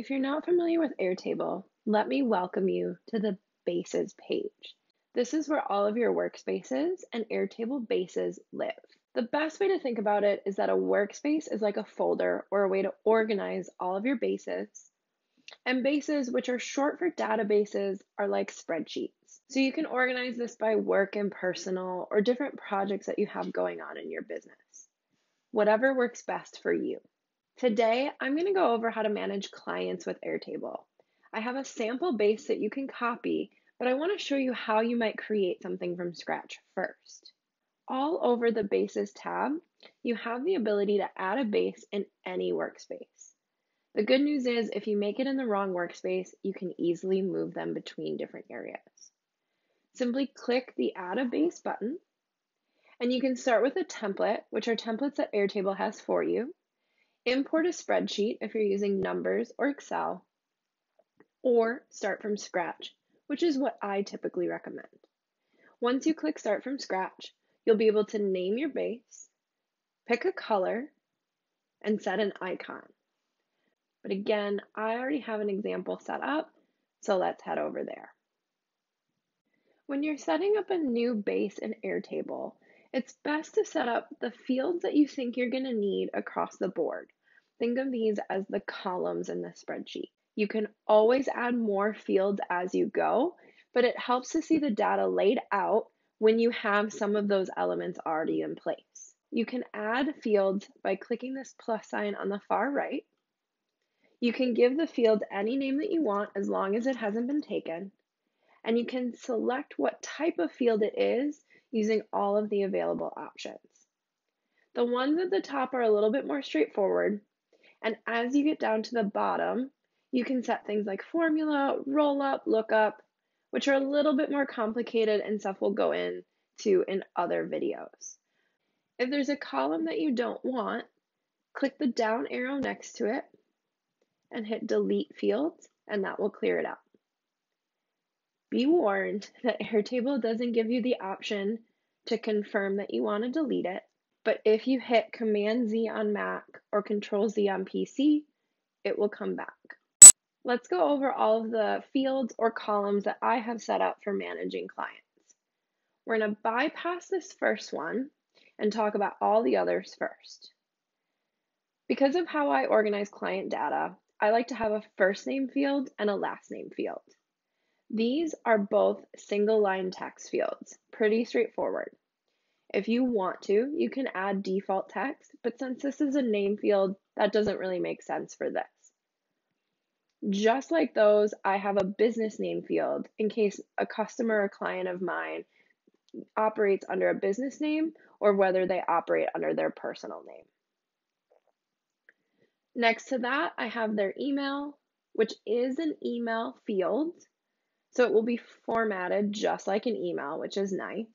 If you're not familiar with Airtable, let me welcome you to the Bases page. This is where all of your workspaces and Airtable bases live. The best way to think about it is that a workspace is like a folder or a way to organize all of your bases. And bases, which are short for databases, are like spreadsheets. So you can organize this by work and personal or different projects that you have going on in your business. Whatever works best for you. Today, I'm going to go over how to manage clients with Airtable. I have a sample base that you can copy, but I want to show you how you might create something from scratch first. All over the Bases tab, you have the ability to add a base in any workspace. The good news is if you make it in the wrong workspace, you can easily move them between different areas. Simply click the Add a Base button, and you can start with a template, which are templates that Airtable has for you. Import a spreadsheet if you're using Numbers or Excel, or start from scratch, which is what I typically recommend. Once you click Start from Scratch, you'll be able to name your base, pick a color, and set an icon. But again, I already have an example set up, so let's head over there. When you're setting up a new base in Airtable, it's best to set up the fields that you think you're going to need across the board. Think of these as the columns in the spreadsheet. You can always add more fields as you go, but it helps to see the data laid out when you have some of those elements already in place. You can add fields by clicking this plus sign on the far right. You can give the field any name that you want as long as it hasn't been taken. And you can select what type of field it is using all of the available options. The ones at the top are a little bit more straightforward, and as you get down to the bottom, you can set things like formula, roll up, lookup, which are a little bit more complicated and stuff we'll go into in other videos. If there's a column that you don't want, click the down arrow next to it and hit delete fields, and that will clear it out. Be warned that Airtable doesn't give you the option to confirm that you want to delete it, but if you hit Command Z on Mac or Control Z on PC, it will come back. Let's go over all of the fields or columns that I have set up for managing clients. We're going to bypass this first one and talk about all the others first. Because of how I organize client data, I like to have a first name field and a last name field. These are both single line text fields, pretty straightforward. If you want to, you can add default text, but since this is a name field, that doesn't really make sense for this. Just like those, I have a business name field in case a customer or client of mine operates under a business name or whether they operate under their personal name. Next to that, I have their email, which is an email field. So it will be formatted just like an email, which is nice.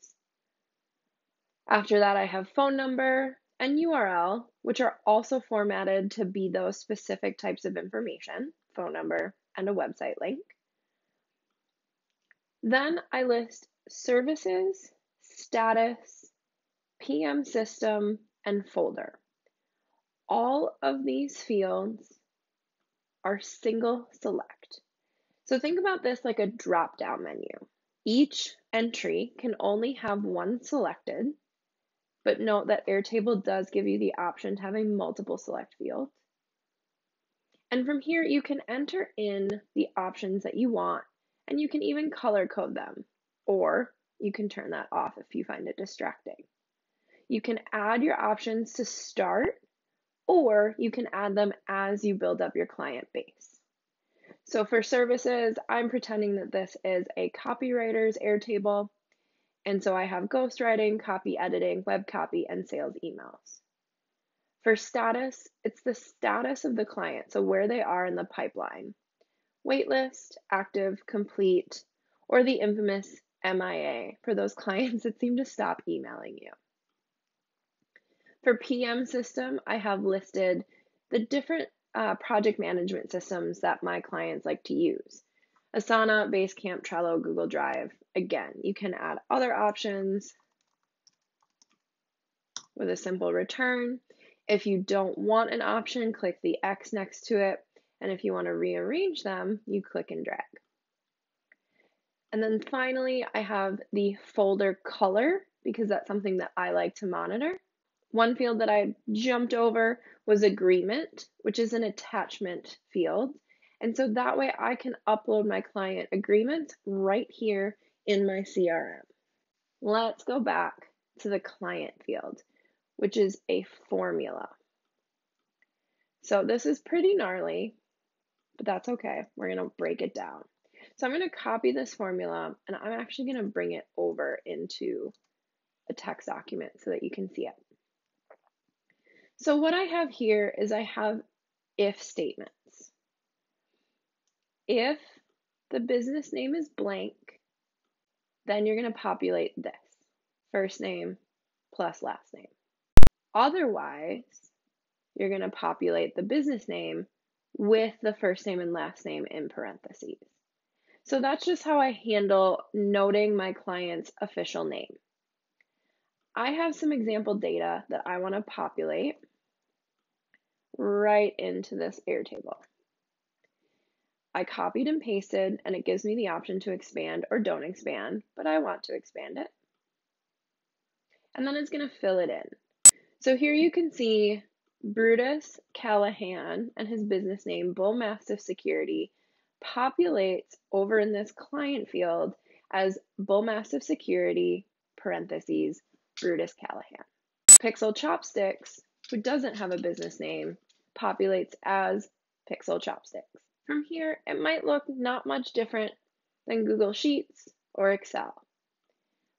After that, I have phone number and URL, which are also formatted to be those specific types of information phone number and a website link. Then I list services, status, PM system, and folder. All of these fields are single select. So think about this like a drop down menu. Each entry can only have one selected, but note that Airtable does give you the option to have a multiple select field. And from here, you can enter in the options that you want, and you can even color code them, or you can turn that off if you find it distracting. You can add your options to start, or you can add them as you build up your client base. So for services, I'm pretending that this is a copywriter's Airtable. And so I have ghostwriting, copy editing, web copy, and sales emails. For status, it's the status of the client, so where they are in the pipeline. Waitlist, active, complete, or the infamous MIA for those clients that seem to stop emailing you. For PM system, I have listed the different uh, project management systems that my clients like to use. Asana, Basecamp, Trello, Google Drive. Again, you can add other options with a simple return. If you don't want an option, click the X next to it And if you want to rearrange them, you click and drag. And then finally, I have the folder color because that's something that I like to monitor. One field that I jumped over was agreement, which is an attachment field. And so that way I can upload my client agreements right here in my CRM. Let's go back to the client field, which is a formula. So this is pretty gnarly, but that's okay. We're going to break it down. So I'm going to copy this formula and I'm actually going to bring it over into a text document so that you can see it. So what I have here is I have if statements. If the business name is blank, then you're going to populate this first name plus last name. Otherwise, you're going to populate the business name with the first name and last name in parentheses. So that's just how I handle noting my client's official name. I have some example data that I want to populate right into this Airtable. I copied and pasted, and it gives me the option to expand or don't expand, but I want to expand it. And then it's going to fill it in. So here you can see Brutus Callahan and his business name, Bull Mastiff Security, populates over in this client field as Bull Mastiff Security, parentheses, Brutus Callahan. Pixel Chopsticks, who doesn't have a business name, populates as Pixel Chopsticks. From here, it might look not much different than Google Sheets or Excel.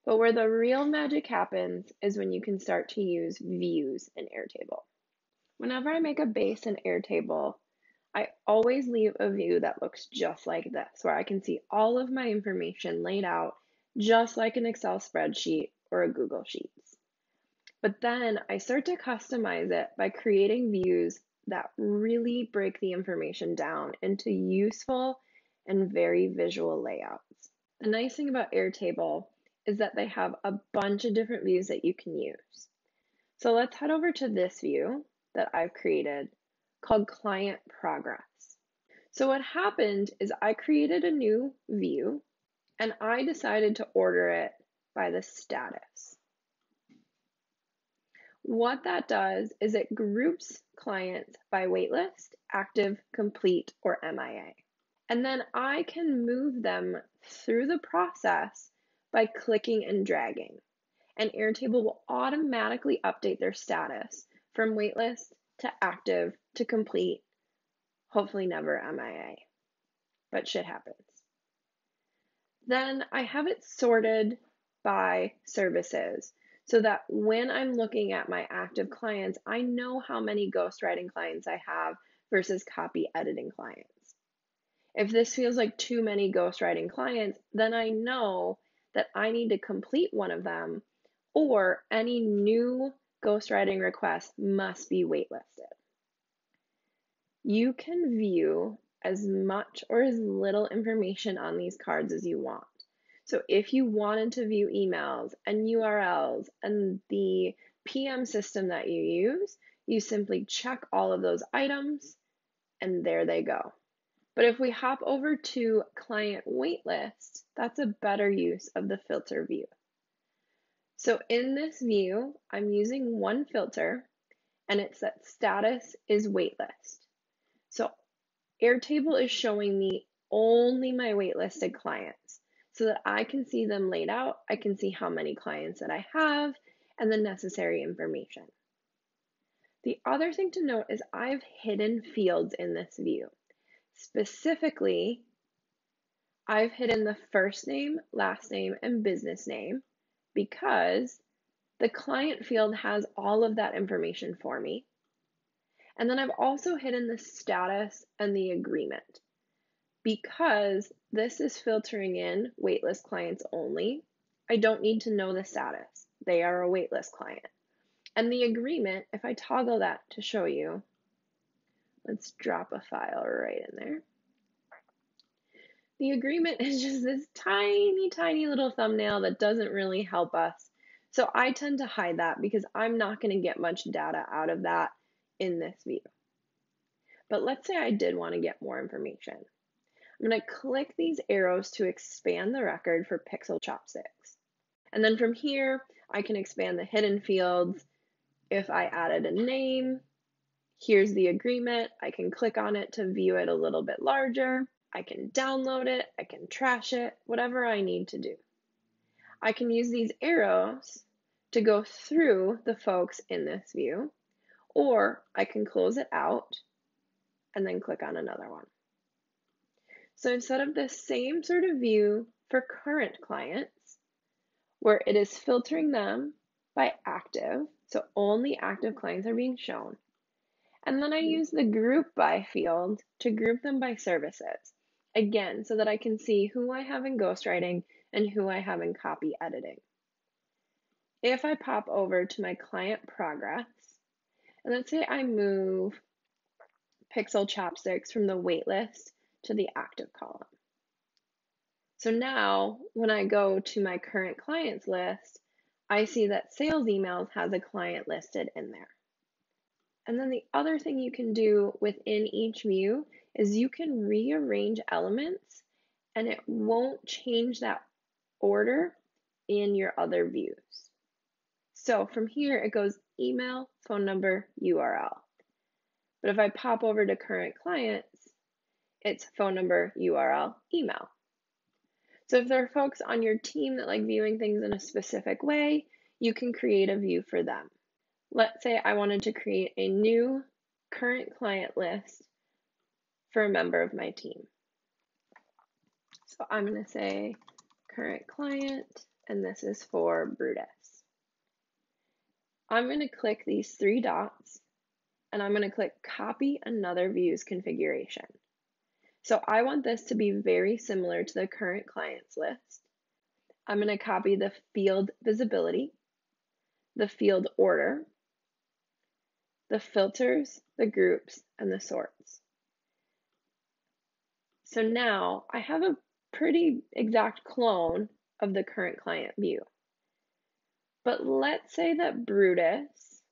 But where the real magic happens is when you can start to use views in Airtable. Whenever I make a base in Airtable, I always leave a view that looks just like this, where I can see all of my information laid out just like an Excel spreadsheet or a Google Sheets. But then I start to customize it by creating views that really break the information down into useful and very visual layouts. The nice thing about Airtable is that they have a bunch of different views that you can use. So let's head over to this view that I've created called Client Progress. So what happened is I created a new view and I decided to order it by the status. What that does is it groups clients by waitlist, active, complete, or MIA. And then I can move them through the process by clicking and dragging. And Airtable will automatically update their status from waitlist to active to complete, hopefully never MIA, but shit happens. Then I have it sorted by services so that when I'm looking at my active clients, I know how many ghostwriting clients I have versus copy editing clients. If this feels like too many ghostwriting clients, then I know that I need to complete one of them or any new ghostwriting request must be waitlisted. You can view as much or as little information on these cards as you want. So if you wanted to view emails and URLs and the PM system that you use, you simply check all of those items and there they go. But if we hop over to client waitlist, that's a better use of the filter view. So in this view, I'm using one filter and it's that status is waitlist. So Airtable is showing me only my waitlisted clients so that I can see them laid out. I can see how many clients that I have and the necessary information. The other thing to note is I've hidden fields in this view. Specifically, I've hidden the first name, last name, and business name because the client field has all of that information for me. And then I've also hidden the status and the agreement because this is filtering in waitlist clients only. I don't need to know the status. They are a waitlist client. And the agreement, if I toggle that to show you, let's drop a file right in there. The agreement is just this tiny, tiny little thumbnail that doesn't really help us. So I tend to hide that because I'm not going to get much data out of that in this view. But let's say I did want to get more information. I'm going to click these arrows to expand the record for Pixel Chopsticks. And then from here, I can expand the hidden fields. If I added a name, here's the agreement. I can click on it to view it a little bit larger. I can download it, I can trash it, whatever I need to do. I can use these arrows to go through the folks in this view, or I can close it out and then click on another one. So instead of the same sort of view for current clients, where it is filtering them by active, so only active clients are being shown, and then I mm-hmm. use the group by field to group them by services. Again, so that I can see who I have in ghostwriting and who I have in copy editing. If I pop over to my client progress, and let's say I move Pixel Chopsticks from the waitlist to the active column. So now when I go to my current clients list, I see that sales emails has a client listed in there. And then the other thing you can do within each view is you can rearrange elements and it won't change that order in your other views. So from here, it goes email, phone number, URL. But if I pop over to current clients, it's phone number, URL, email. So if there are folks on your team that like viewing things in a specific way, you can create a view for them. Let's say I wanted to create a new current client list for a member of my team. So I'm going to say current client, and this is for Brutus. I'm going to click these three dots, and I'm going to click Copy Another View's Configuration. So I want this to be very similar to the current clients list. I'm going to copy the field visibility, the field order, the filters, the groups, and the sorts. So now I have a pretty exact clone of the current client view. But let's say that Brutus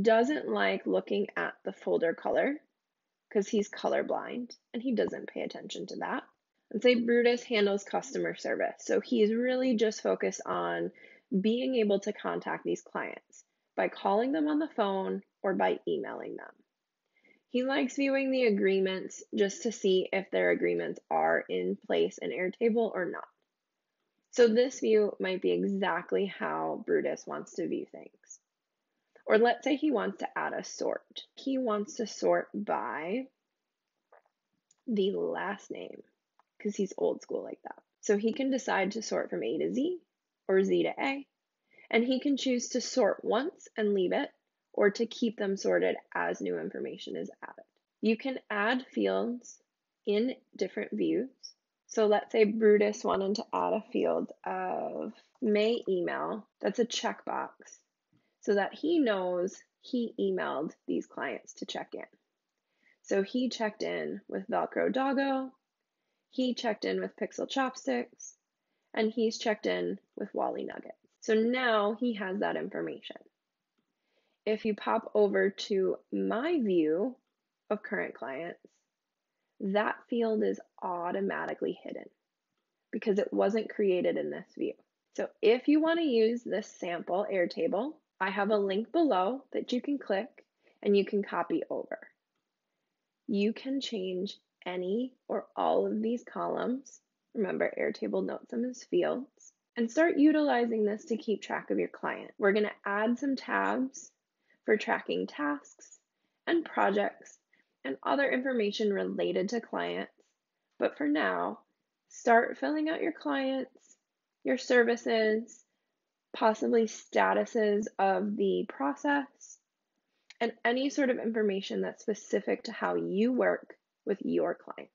doesn't like looking at the folder color because he's colorblind and he doesn't pay attention to that. And say Brutus handles customer service. So he's really just focused on being able to contact these clients by calling them on the phone or by emailing them. He likes viewing the agreements just to see if their agreements are in place in Airtable or not. So this view might be exactly how Brutus wants to view things. Or let's say he wants to add a sort. He wants to sort by the last name because he's old school like that. So he can decide to sort from A to Z or Z to A. And he can choose to sort once and leave it or to keep them sorted as new information is added. You can add fields in different views. So let's say Brutus wanted to add a field of may email. That's a checkbox so that he knows he emailed these clients to check in. So he checked in with Velcro Doggo, he checked in with Pixel Chopsticks, and he's checked in with Wally Nuggets. So now he has that information if you pop over to my view of current clients, that field is automatically hidden because it wasn't created in this view. So if you want to use this sample Airtable, I have a link below that you can click and you can copy over. You can change any or all of these columns. Remember, Airtable notes them as fields. And start utilizing this to keep track of your client. We're going to add some tabs for tracking tasks and projects and other information related to clients. But for now, start filling out your clients, your services, possibly statuses of the process, and any sort of information that's specific to how you work with your clients.